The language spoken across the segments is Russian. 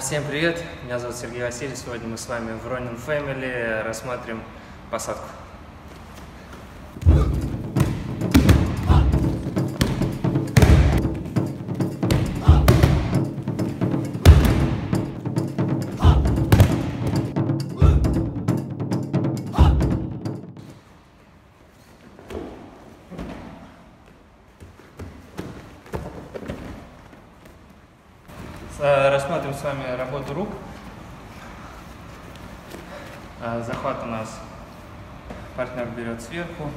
Всем привет, меня зовут Сергей Васильев. Сегодня мы с вами в Ронин Family рассмотрим посадку. Рассмотрим с вами работу рук. Э, захват у нас партнер берет сверху,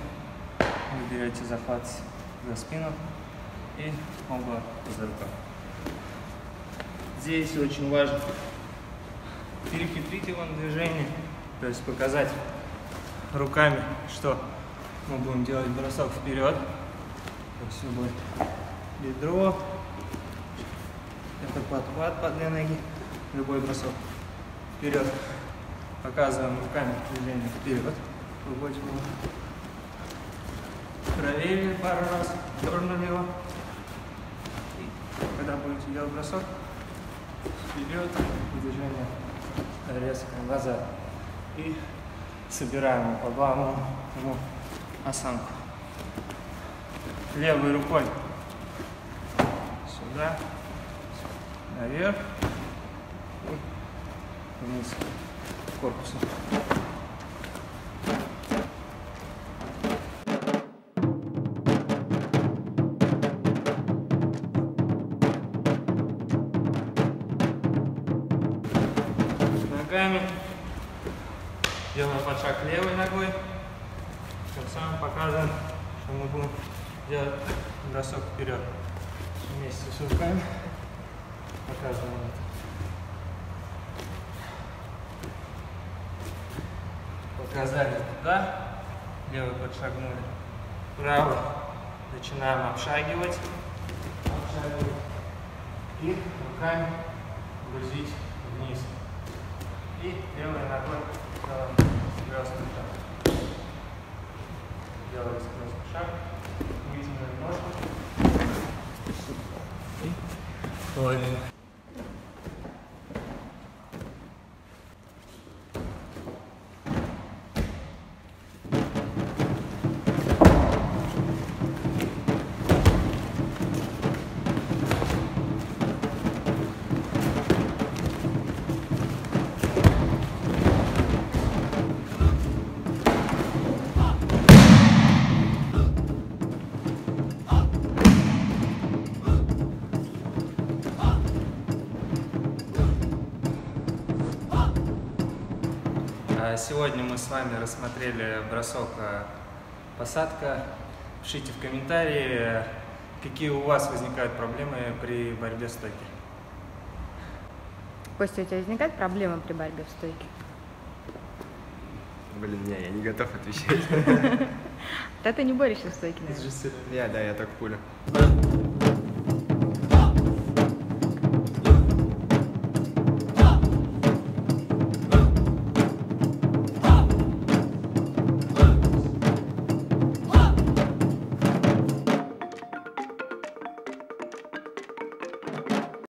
вы берете захват за спину и оба за рукав. Здесь очень важно перехитрить его на движение, то есть показать руками, что мы будем делать бросок вперед. То есть будет бедро, подхват под две ноги, любой бросок. Вперед. Показываем руками движение вперед. Выводим его. Проверили пару раз, дернули его. И когда будете делать бросок, вперед, движение резко назад. И собираем его по главному ему осанку. Левой рукой сюда, наверх и вниз корпусом. Ногами. Делаем под шаг левой ногой. Тем самым показываем, что мы будем делать бросок вперед вместе с руками показываем Показали туда, левый подшагнули, правый начинаем обшагивать, обшагивать и руками грузить вниз. И левой ногой скрестный шаг. Делаем скрестный шаг, вытянули ножку. И сегодня мы с вами рассмотрели бросок а, посадка. Пишите в комментарии, какие у вас возникают проблемы при борьбе в стойке. Костя, у тебя возникают проблемы при борьбе в стойке? Блин, не, я не готов отвечать. Да ты не борешься в стойке, наверное. Я, да, я так пуля.